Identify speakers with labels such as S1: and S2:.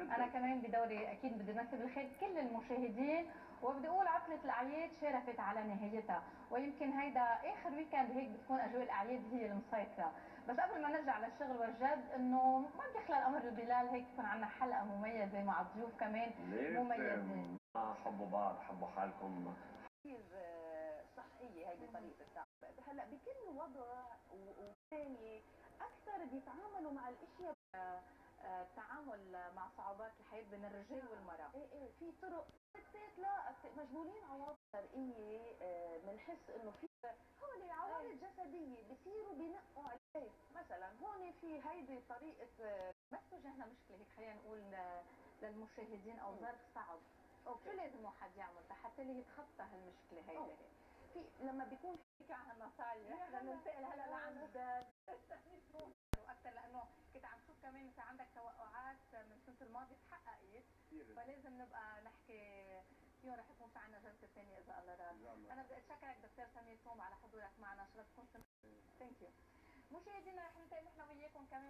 S1: أنا كمان بدوري أكيد بدي امثل بالخير كل المشاهدين وبدي أقول عطلة الأعياد شرفت على نهايتها ويمكن هيدا آخر ويكند هيك بتكون أجواء الأعياد هي المسيطرة. بس قبل ما نرجع للشغل والجد إنه ما بيخلى الأمر ببلال هيك تكون عندنا حلقة مميزة مع ضيوف كمان مميزين
S2: حبوا بعض حبوا حالكم.
S3: كثير صحية هيدي طريقة التعامل. هلأ بكل وضع وثاني أكثر بيتعاملوا مع مع الحياة بين الرجال والمرأة. إيه إيه في طرق. ستات لا مجبورين عوارض شرقية بنحس إنه في هون عوارض جسدية بصيروا بنقوا عليه. مثلا هون في هيدي طريقة
S1: بس وجهنا مشكلة هيك خلينا نقول للمشاهدين أو ظرف صعب. شو لازم واحد يعمل حتى اللي يتخطى هالمشكلة هيدي؟
S3: في لما بيكون في عن النصايح بدنا ننتقل
S1: فلازم نبقى نحكي اليوم رح يكون في عندنا جلسة ثانية اذا الله راد أنا بدي أتشكرك دكتور سمير توم على حضورك معنا شرف كنت ثانك يو مشاهدينا رح ننتقل نحن وياكم كمان